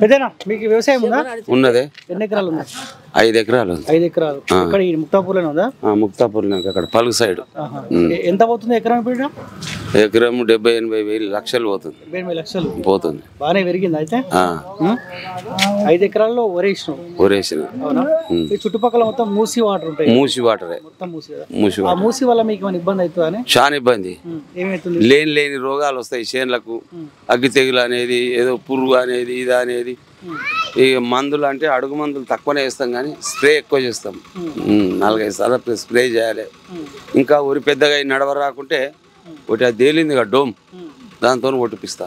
పెద్దనా? మీకు వ్యవసాయం ఉందా? ఉన్నదే. ఎన్ని ఎకరాలు ఉంది? ఐదు ఎకరాలు ఉంది. ఐదు ఎకరాలు. ఇక్కడ ముక్తాపూర్లోనే ఉందా? ఆ, ముక్తాపూర్ నాకు అక్కడ పలుగు సైడ్. ఎంత పోతుంది ఎకరం ఇప్పుడు ఎకరం డెబ్బై ఎనభై వేలు లక్షలు పోతుంది. డెబ్బై ఎనభై లక్షలు? పోతుంది. బాగానే పెరిగింది అయితే? ఐదు ఎకరాల్లో వరేసినాం ఈ చుట్టుపక్కల మొత్తం మూసి వాటర్ ఉంటాయి మూసి వాటరే. మొత్తం మూసి మూసి వాటర్. మూసి వల్ల మీకు ఇబ్బంది అవుతుందా చాలా ఇబ్బంది. ఏమవుతుంది? లేని లేని రోగాలు వస్తాయి చేన్లకు. అగ్గి తెగులు అనేది ఏదో పురుగు అనేది ఇది అనేది. ఈ మందులు అంటే అడుగు మందులు తక్కువనే వేస్తాం కానీ స్ప్రే ఎక్కువ చేస్తాం. నాలుగైదు సార్లు స్ప్రే చేయాలి. ఇంకా ఊరి పెద్దగా నడవ రాకుంటే ఒకటి అది తేలింది కదా డోమ్. దాంతో ఒట్టిపిస్తా.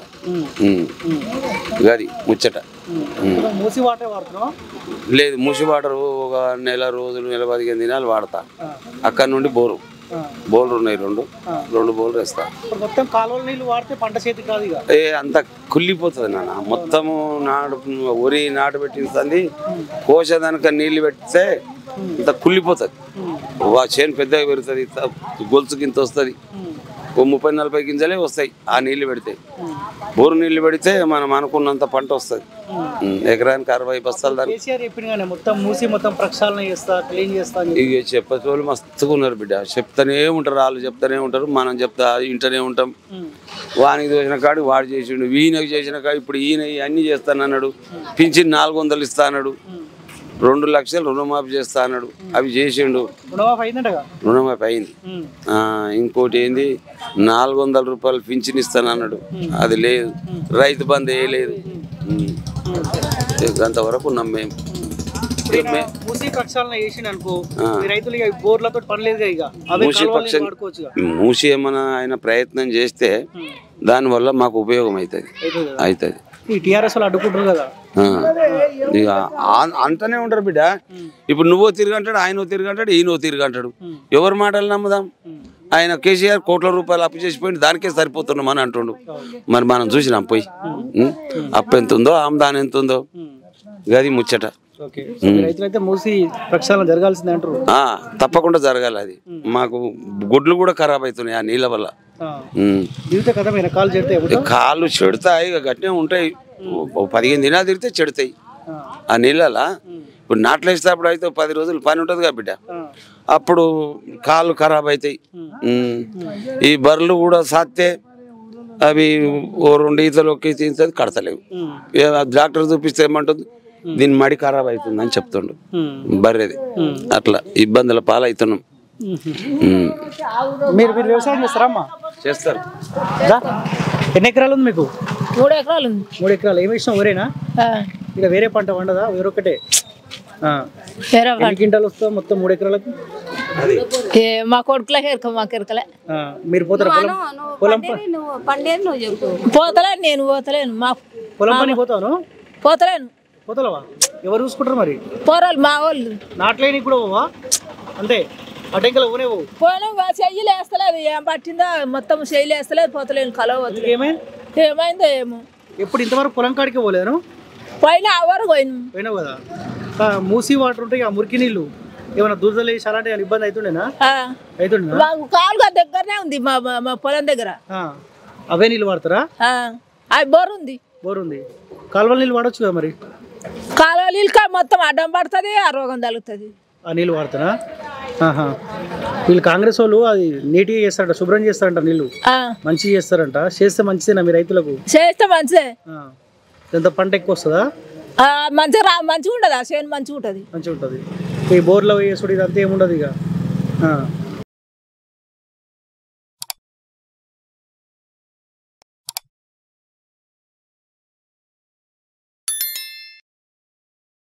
గది ముచ్చట. లేదు మూసి వాటర్ ఒక నెల రోజులు నెల పదిహేను దినాలు వాడతా. అక్కడ నుండి బోరు. బోర్లు ఉన్నాయి రెండు. రెండు బోర్లు వేస్తా. మొత్తం కాలువల నీళ్ళు వాడితే పంట చేతికి కాదు ఏ అంత కుళ్ళిపోతుంది నాన్న. మొత్తము నాడు వరి నాటు పెట్టింది కోసేదానిక నీళ్ళు పెడితే ఇంత కుళ్ళిపోతుంది. వా చేను పెద్దగా పెరుగుతుంది గొలుసు గింత వస్తుంది. ఓ ముప్పై నలభై గింజలే వస్తాయి. ఆ నీళ్ళు పెడితే. బోరు నీళ్ళు పెడితే మనం అనుకున్నంత పంట వస్తుంది. ఎకరానికి అరవై బస్తాలు అని చెప్పి. ఇక చెప్పేటోళ్ళు మస్తుగా ఉన్నారు బిడ్డ. చెప్తానే ఉంటారు వాళ్ళు చెప్తానే ఉంటారు మనం చెప్తా ఇంటనే ఉంటాం. వానికి చేసిన కాడు వాడు చేసిండు ఈయనకి చేసిన కాడు ఇప్పుడు ఈయన అన్ని చేస్తానన్నాడు. పింఛన్ నాలుగు వందలు ఇస్తా అన్నాడు. రెండు లక్షలు రుణమాఫీ చేస్తా అన్నాడు. అవి చేసిండు. రుణమాఫీ అయింది. ఇంకోటి ఏంది? నాలుగు వందల రూపాయలు పింఛన్ ఇస్తాను అన్నాడు. అది లేదు. రైతు బంధు వేయలేదు. అంతవరకు ఉన్నాం మేము ఈయన మూసి ఏమైనా ఆయన ప్రయత్నం చేస్తే దానివల్ల మాకు ఉపయోగం అవుతుంది. అవుతుంది టీఆర్ఎస్ అడ్డుకుంటారు కదా? ఇక అంటనే ఉంటారు బిడ్డ. ఇప్పుడు నువ్వో తిరిగంటాడు ఆయన తిరిగంటాడు ఈయనో తిరిగంటాడు. ఎవరి మాటలు నమ్ముదాం? ఆయన కేసీఆర్ కోట్ల రూపాయలు అప్పు చేసిపోయింది దానికే సరిపోతున్నాం అని అంటుండు. మరి మనం చూసినాం పోయి? అప్పు ఎంత ఉందో ఆమ్దాన్ ఎంత ఉందో గది ముచ్చట. తప్పకుండా జరగాలి అది. మాకు గుడ్లు కూడా ఖరాబ్ అవుతున్నాయి ఆ నీళ్ళ వల్ల. కాళ్ళు చెడుతాయి ఇక గట్టిగా ఉంటాయి. పదిహేను దినాలు తిరిగితే చెడుతాయి. ఆ నీళ్ళలా? ఇప్పుడు నాట్లు వేసేటప్పుడు అయితే పది రోజులు పని ఉంటుంది కదా బిడ్డ. అప్పుడు కాళ్ళు ఖరాబ్ అవుతాయి. ఈ బర్రెలు కూడా సాత్తే అవి ఓ రెండు ఈతలు ఒకే తీస్తుంది కడతలేవు. డాక్టర్ చూపిస్తే ఏమంటుంది? దీని మడి ఖరాబ్ అవుతుంది అని చెప్తుండు బర్రెది. అట్లా ఇబ్బందుల పాలవుతున్నాం. మీరు మీరు వ్యవసాయం చేస్తారా. అమ్మా చేస్తారు. ఎన్ని ఎకరాలు ఉంది మీకు? మూడు ఎకరాలు ఉంది. మూడు ఎకరాలు. ఏమి ఇష్టం ఊరేనా? ఇక వేరే పంట వండదా వేరొకటే ఆ. వేరే ఎన్ని క్వింటాలు వస్తుందో మొత్తం మూడు ఎకరాలకు? ఏ, మా కొడుకులకి ఎరక మాకు ఎరకలే ఆ. మీరు పోతారా? పొలం పొలం ప- నువ్వు పండేది నువ్వు చెప్పు. పోతలేను నేను పోతలేను. మా పొలం పని పోతాను పోతలేను. పోతలవా? ఎవరు చూసుకుంటారు మరి? పోరాలు మా వాళ్ళు. నాట్లేని కూడా పోవా? అంతే అటెంకలు పోవు? పోను చెయ్యలు వేస్తలేదు. ఏం పట్టిందో మొత్తం చెయ్యలు వేస్తలేదు పోతలేను కలవద్దు ఏమే ఏమైందో ఏమో. ఎప్పుడు ఇంతవరకు పొలం కాడికి పోలేను పోయిన పోయినావు కదా. ఆ, మూసి వాటర్ ఉంటాయి ఆ మురికి నీళ్ళు ఏమైనా దురదలు వేసి అలాంటి ఇబ్బంది అవుతుండేనా మాకు కాలుగా దగ్గరనే ఉంది మా మా- పొలం దగ్గర. అవే నీళ్ళు వాడతారా? అవి బోర్ ఉంది. బోర్ ఉంది. కాలువల నీళ్ళు వాడొచ్చు కదా మరి? కాలువ నీళ్ళక మొత్తం అడ్డం పడుతుంది ఆ రోగం తగులుతుంది ఆ నీళ్ళు వాడతారా. వీళ్ళు కాంగ్రెస్ వాళ్ళు అది నీట్గా చేస్తారంట శుభ్రం చేస్తారంట నీళ్ళు. ఆ, మంచిగా చేస్తారంట. చేస్తే మంచిదేనా మీ రైతులకు? చేస్తే మంచిదే. ఎంత పంట ఎక్కువ వస్తుందా? మంచిగా రా మంచిగా ఉంటుంది ఆ చేను మంచిగా ఉంటుంది. మంచిగా ఉంటుంది. ఈ బోర్లో వేసుడు ఇదంతా ఏముండదు ఇక. ఆ.